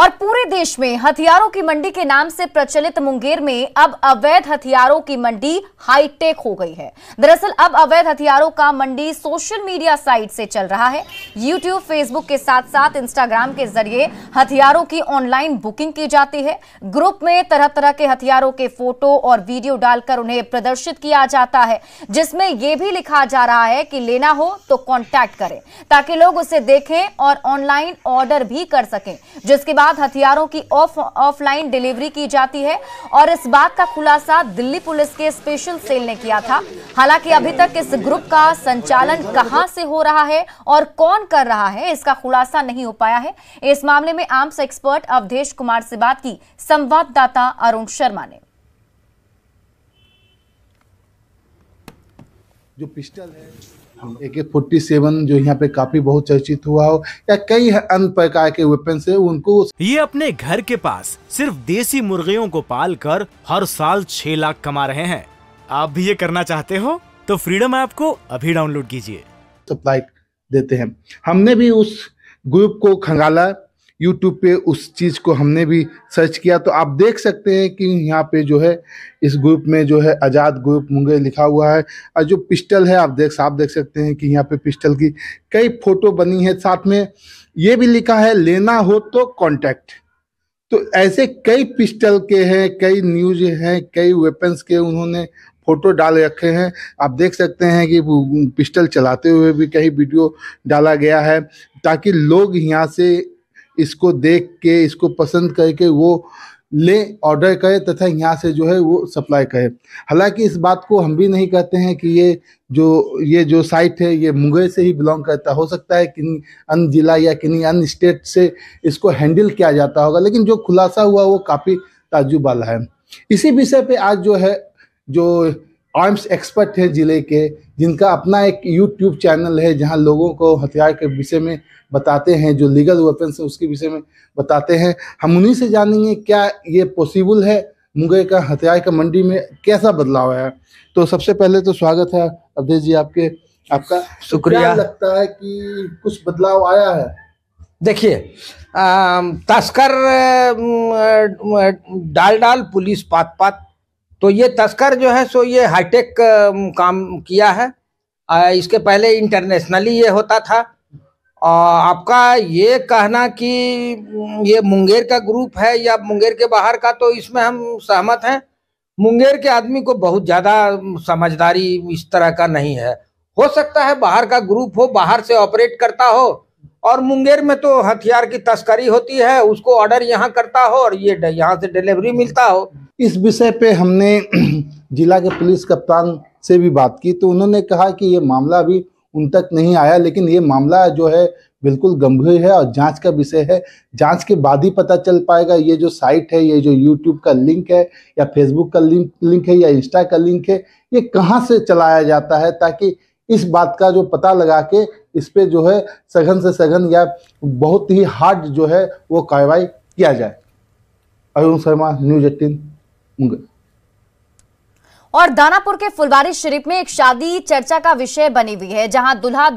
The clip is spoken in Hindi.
और पूरे देश में हथियारों की मंडी के नाम से प्रचलित मुंगेर में अब अवैध हथियारों की मंडी हाईटेक हो गई है। दरअसल अब अवैध हथियारों का मंडी सोशल मीडिया साइट से चल रहा है। यूट्यूब फेसबुक के साथ साथ इंस्टाग्राम के ज़रिए हथियारों की ऑनलाइन बुकिंग की जाती है। ग्रुप में तरह तरह के हथियारों के फ़ोटो और वीडियो डालकर उन्हें प्रदर्शित किया जाता है, जिसमें यह भी लिखा जा रहा है कि लेना हो तो कॉन्टैक्ट करें, ताकि लोग उसे देखें और ऑनलाइन ऑर्डर भी कर सकें, जिसके बाद बाद हथियारों की ऑफ़, ऑफलाइन डिलीवरी की जाती है और इस बात का खुलासा दिल्ली पुलिस के स्पेशल सेल ने किया था। हालाँकि अभी तक इस ग्रुप का संचालन कहाँ से हो रहा है और कौन कर रहा है, इसका खुलासा नहीं हो पाया है। इस मामले में आर्म्स एक्सपर्ट अवधेश कुमार से बात की। संवाददाता अरुण शर्मा ने। जो पिस्टल है ए के फोर्टी सेवन जो यहाँ पे काफ़ी बहुत चर्चित हुआ हो या कई अन्य प्रकार के वेपन से उनको ये अपने घर के पास सिर्फ़ देसी मुर्गियों को पाल कर हर साल छह लाख कमा रहे हैं। आप भी ये करना चाहते हो? तो फ्रीडम ऐप को अभी डाउनलोड कीजिए। सप्लाई देते हैं। हमने भी उस ग्रुप को खंगाला। यूट्यूब पे उस चीज़ को हमने भी सर्च किया। तो आप देख सकते हैं कि यहाँ पे जो है, इस ग्रुप में जो है आज़ाद ग्रुप मुंगेर लिखा हुआ है। और जो पिस्टल है, आप देख आप देख सकते हैं कि यहाँ पे पिस्टल की कई फ़ोटो बनी है साथ में। ये भी लिखा है, लेना हो तो कॉन्टैक्ट तो ऐसे कई पिस्टल के हैं, कई न्यूज़ हैं, कई वेपन्स के उन्होंने फ़ोटो डाल रखे हैं। आप देख सकते हैं कि पिस्टल चलाते हुए भी कई वीडियो डाला गया है, ताकि लोग यहाँ से इसको देख के, इसको पसंद करके वो ले ऑर्डर करे तथा यहाँ से जो है वो सप्लाई करे। हालाँकि इस बात को हम भी नहीं कहते हैं कि ये जो ये जो साइट है, ये मुंगेर से ही बिलोंग करता। हो सकता है किन्हीं अन्य जिला या किन्हीं अन्य स्टेट से इसको हैंडल किया जाता होगा, लेकिन जो खुलासा हुआ वो काफ़ी ताजुब वाला है। इसी विषय पे आज जो है, जो आर्म्स एक्सपर्ट हैं ज़िले के जिनका अपना एक यूट्यूब चैनल है जहाँ लोगों को हथियार के विषय में बताते हैं जो लीगल वेपन्स है उसके विषय में बताते हैं। हम उन्हीं से जानेंगे क्या ये पॉसिबल है मुंगेर का हथियार का मंडी में कैसा बदलाव है तो सबसे पहले तो स्वागत है अवधेश जी आपके आपका। शुक्रिया। लगता है कि कुछ बदलाव आया है? देखिए तस्कर डाल डाल पुलिस पात पात तो ये तस्कर जो है, सो ये हाईटेक काम किया है। इसके पहले इंटरनेशनली ये होता था। आपका ये कहना कि ये मुंगेर का ग्रुप है या मुंगेर के बाहर का तो इसमें हम सहमत हैं। मुंगेर के आदमी को बहुत ज़्यादा समझदारी इस तरह का नहीं है। हो सकता है बाहर का ग्रुप हो, बाहर से ऑपरेट करता हो, और मुंगेर में तो हथियार की तस्करी होती है, उसको ऑर्डर यहाँ करता हो और ये यहाँ से डिलीवरी मिलता हो। इस विषय पे हमने जिला के पुलिस कप्तान से भी बात की तो उन्होंने कहा कि ये मामला अभी उन तक नहीं आया, लेकिन ये मामला जो है बिल्कुल गंभीर है और जाँच का विषय है। जाँच के बाद ही पता चल पाएगा, ये जो साइट है, ये जो यूट्यूब का लिंक है, या फेसबुक का लिंक लिंक है, या इंस्टा का लिंक है, ये कहाँ से चलाया जाता है, ताकि इस बात का जो पता लगा के इस पर जो है सघन से सघन या बहुत ही हार्ड जो है वो कार्रवाई किया जाए। अरुण शर्मा न्यूज़ एटीन और दानापुर के फुलवारी शरीफ में एक शादी चर्चा का विषय बनी हुई है, जहाँ दुल्हा